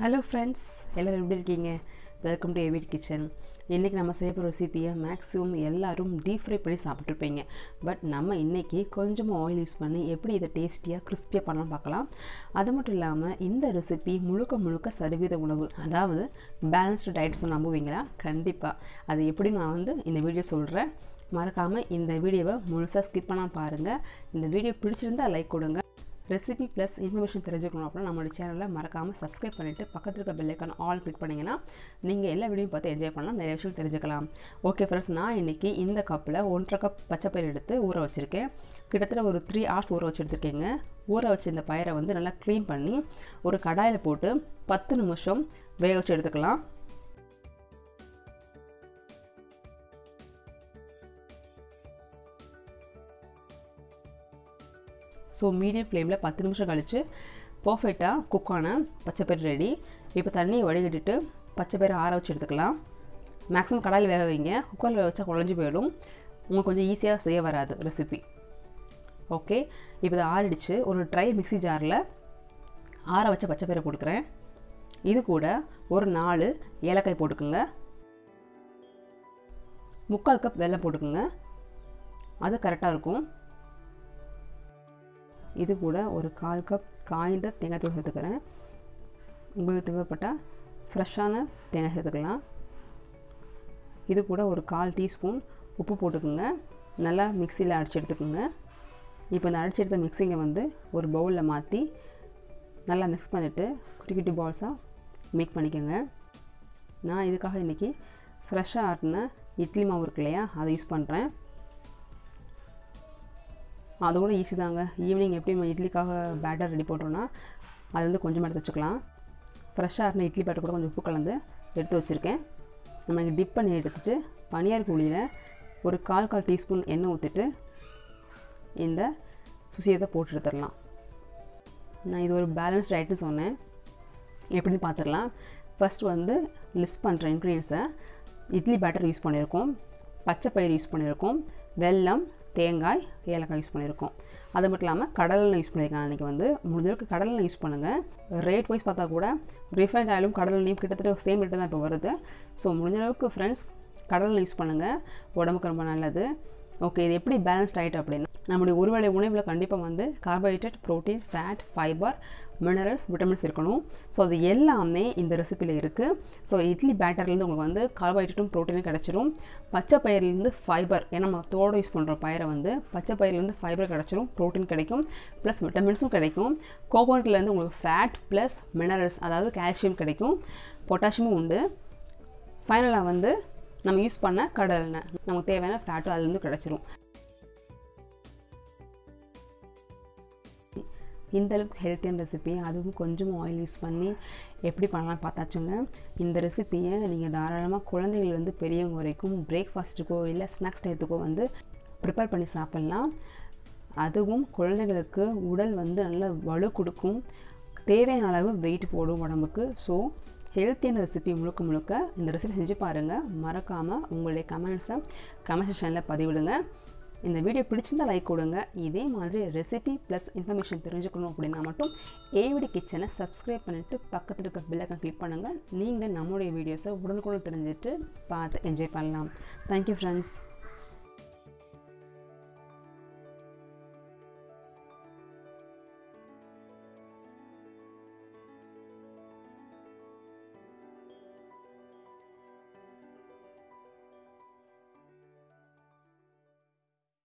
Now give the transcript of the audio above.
Hello friends எல்லோரும் எப்படி இருக்கீங்க? வெல்கம் டு எவிட் கிச்சன் இன்றைக்கி நம்ம செய்ய போகிற ரெசிபியை மேக்ஸிமம் எல்லாரும் டீப் ஃப்ரை பண்ணி சாப்பிட்ருப்பீங்க பட் நம்ம இன்றைக்கி கொஞ்சமாக ஆயில் யூஸ் பண்ணி எப்படி இதை டேஸ்டியாக கிறிஸ்பியாக பண்ணலாம் பார்க்கலாம். அது மட்டும் இல்லாமல் இந்த ரெசிபி முழுக்க முழுக்க சதவீத உணவு அதாவது பேலன்ஸ்டு டயட் சொன்ன நம்புவீங்களா? கண்டிப்பாக அது எப்படி நான் வந்து இந்த வீடியோ சொல்கிறேன் மறக்காமல் இந்த வீடியோவை முழுசாக ஸ்கிப் பண்ணால் பாருங்கள் இந்த வீடியோ பிடிச்சிருந்தா லைக் கொடுங்க. ரெசிபி ப்ளஸ் இன்ஃபர்மேஷன் தெரிஞ்சுக்கணும் அப்படின்னா நம்மளோட சேனலில் மறக்காமல் சப்ஸ்கிரைப் பண்ணிவிட்டு பக்கத்தில் இருக்க பெல்லைக்கான ஆல் கிளிக் பண்ணிங்கன்னா நீங்கள் எல்லா வீடியோ பார்த்து என்ஜாய் பண்ணலாம். நிறைய விஷயம் தெரிஞ்சுக்கலாம். ஓகே ஃப்ரெண்ட்ஸ் நான் இன்றைக்கி இந்த கப்பில் ஒன்றரை கப் பச்சை பயிர் எடுத்து ஊற வச்சுருக்கேன். கிட்டத்தட்ட ஒரு த்ரீ ஹவர்ஸ் ஊற வச்சு எடுத்துருக்கீங்க. ஊற வச்ச இந்த பயிரை வந்து நல்லா க்ளீன் பண்ணி ஒரு கடாயில் போட்டு பத்து நிமிஷம் வேக வச்சு எடுத்துக்கலாம். ஸோ மீடியம் ஃப்ளேமில் பத்து நிமிஷம் கழித்து பர்ஃபெக்டாக குக்கான பச்சைப்பயிறு ரெடி இப்போ தண்ணியை வடிகட்டிட்டு பச்சைப்பயிறு ஆற வச்சு எடுத்துக்கலாம். மேக்ஸிமம் கடாயில் வேக வைங்க. குக்கரில் வச்சா குழஞ்சி போயிடும். உங்களுக்கு கொஞ்சம் ஈஸியாக செய்ய வராது ரெசிபி ஓகே இப்போ இதை ஆறிடுச்சு. ஒரு ட்ரை மிக்சி ஜாரில் ஆற வச்ச பச்சைப்பயிரை போட்டுக்கிறேன். இது கூட ஒரு நாலு ஏலக்காய் போட்டுக்குங்க. முக்கால் கப் வெள்ளம் போட்டுக்குங்க. அது கரெக்டாக இருக்கும். இது கூட ஒரு கால் கப் காய்ந்த தேங்காய் தூள் சேர்த்துக்கிறேன். உங்களுக்கு தேவைப்பட்டால் ஃப்ரெஷ்ஷான தேங்காய் சேர்த்துக்கலாம். இது கூட ஒரு கால் டீஸ்பூன் உப்பு போட்டுக்கோங்க. நல்லா மிக்சியில் அடித்து எடுத்துக்கோங்க. இப்போ இந்த அடித்து எடுத்த மிக்சிங்கை வந்து ஒரு பவுலில் மாற்றி நல்லா மிக்ஸ் பண்ணிவிட்டு குட்டி குட்டி பால்ஸாக மேக் பண்ணிக்கோங்க. நான் இதுக்காக இன்றைக்கி ஃப்ரெஷ்ஷாக ஆட்டின இட்லி மாவு இருக்கு இல்லையா அதை யூஸ் பண்ணுறேன் அது கூட ஈஸி தாங்க. ஈவினிங் எப்படி நம்ம இட்லிக்காக பேட்டர் ரெடி பண்ணுறோன்னா அது வந்து கொஞ்சம் எடுத்து வச்சுக்கலாம். ஃப்ரெஷ்ஷாக இருந்த இட்லி பேட்டர் கூட கொஞ்சம் உப்பு கலந்து எடுத்து வச்சுருக்கேன். நம்ம இங்கே டிப் பண்ணி எடுத்துகிட்டு பனியார் கூலியில் ஒரு கால் கால் டீஸ்பூன் எண்ணெய் ஊற்றிட்டு இந்த சுசியத்தை போட்டு எடுத்துடலாம். நான் இது ஒரு பேலன்ஸ்ட் டயட்னு சொன்னேன். எப்படின்னு பார்த்துடலாம் ஃபஸ்ட் வந்து லிஸ்ட் பண்ணுற இன்க்ரீடியன்ஸை இட்லி பேட்டர் யூஸ் பண்ணியிருக்கோம் பச்சை பயிர் யூஸ் பண்ணியிருக்கோம் வெல்லம் தேங்காய் ஏலக்காய் யூஸ் பண்ணியிருக்கோம். அது மட்டும் இல்லாமல் கடலெண்ணெய் யூஸ் பண்ணியிருக்கேன். அன்றைக்கி வந்து முடிஞ்சளவுக்கு கடலெண்ணெய் யூஸ் பண்ணுங்கள் ரேட் வைஸ் பார்த்தா கூட ரிஃபைண்ட் ஆயிலும் கடலெண்ணையும் கிட்டத்தட்ட சேம் ரேட்டு தான் இப்போ வருது. ஸோ முடிஞ்சளவுக்கு ஃப்ரெண்ட்ஸ் கடலெண்ணெய் யூஸ் பண்ணுங்கள் உடம்புக்கு ரொம்ப நல்லது. ஓகே இது எப்படி பேலன்ஸ்ட் ஆகிட்டு அப்படின்னா? நம்முடைய ஒருவேளை உணவில் கண்டிப்பாக வந்து carbohydrate protein fat fibre minerals vitamins இருக்கணும். ஸோ அது எல்லாமே இந்த ரெசிப்பியில் இருக்குது ஸோ இட்லி பேட்டர்லேருந்து உங்களுக்கு வந்து கார்போஹைட்ரேட்டும் ப்ரோட்டீனும் கிடச்சிரும். பச்சை பயிர்லேருந்து ஃபைபர் ஏன்னா நம்ம தோடு யூஸ் பண்ணுற பயிரை வந்து பச்சை பயிர்லேருந்து ஃபைபர் கிடச்சிரும் ப்ரோட்டீன் கிடைக்கும் ப்ளஸ் விட்டமின்ஸும் கிடைக்கும். கோகோனட்லேருந்து உங்களுக்கு ஃபேட் ப்ளஸ் மினரல்ஸ் அதாவது கால்சியம் கிடைக்கும். பொட்டாசியமும் உண்டு. ஃபைனலாக வந்து நம்ம யூஸ் பண்ண கடல் எண்ணெய். நமக்கு தேவையான ஃபேட்டும் அதுலேருந்து கிடச்சிரும். இந்த அளவுக்கு ஹெல்த்தியான ரெசிபி அதுவும் கொஞ்சம் ஆயில் யூஸ் பண்ணி எப்படி பண்ணலாம் பார்த்தாச்சுங்க. இந்த ரெசிப்பியை நீங்கள் தாராளமாக குழந்தைகள்லேருந்து பெரியவங்க வரைக்கும் பிரேக்ஃபாஸ்ட்டுக்கோ இல்லை ஸ்நாக்ஸ் டயத்துக்கோ வந்து ப்ரிப்பேர் பண்ணி சாப்பிட்லாம். அதுவும் குழந்தைகளுக்கு உடல் வந்து நல்ல வலு கொடுக்கும். தேவையான அளவு வெயிட் போடும் உடம்புக்கு. ஸோ ஹெல்த்தியான ரெசிபி முழுக்க முழுக்க இந்த ரெசிபி செஞ்சு பாருங்கள் மறக்காமல் உங்களுடைய கமெண்ட்ஸை கமெண்ட் செக்ஷனில் பதிவிடுங்க. இந்த வீடியோ பிடிச்சிருந்தா லைக் கொடுங்க. இதே மாதிரி ரெசிபி ப்ளஸ் இன்ஃபர்மேஷன் தெரிஞ்சுக்கணும் அப்படின்னா மட்டும் ஏவிடி கிச்சனை சப்ஸ்கிரைப் பண்ணிவிட்டு பக்கத்தில் இருக்க பில்லைக்கன் கிளிக் பண்ணுங்கள் நீங்கள் நம்மளுடைய வீடியோஸை உடனுக்குடன் தெரிஞ்சுட்டு பார்த்து என்ஜாய் பண்ணலாம். Thank you friends